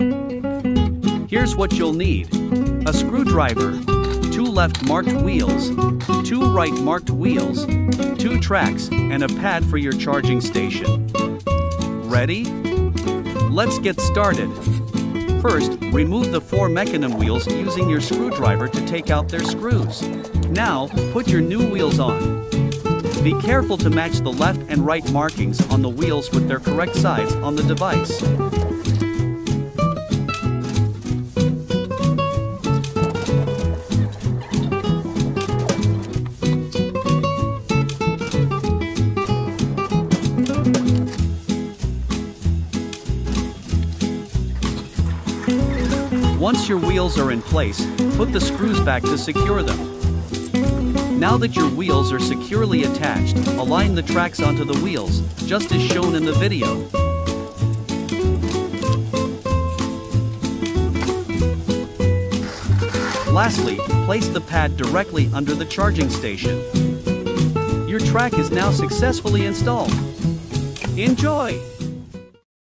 Here's what you'll need. A screwdriver, two left marked wheels, two right marked wheels, two tracks, and a pad for your charging station. Ready? Let's get started. First, remove the four mecanum wheels using your screwdriver to take out their screws. Now, put your new wheels on. Be careful to match the left and right markings on the wheels with their correct sides on the device. Once your wheels are in place, put the screws back to secure them. Now that your wheels are securely attached, align the tracks onto the wheels, just as shown in the video. Lastly, place the pad directly under the charging station. Your track is now successfully installed. Enjoy!